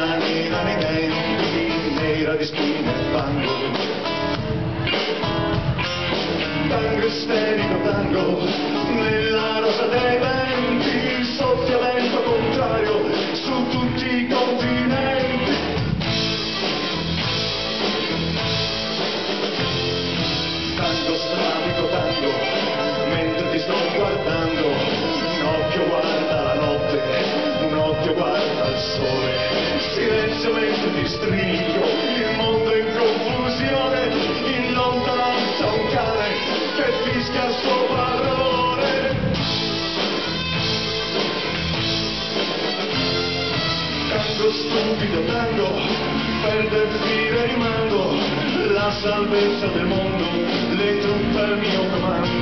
rosanina nei denti, nera di spine e. Tango isterico, tango, nella stringo, il mondo in confusione, in lontananza un cane che fischia il suo padrone. Tango stupido, tango, perde il filo rimando, la salvezza del mondo, le truppe al mio comando.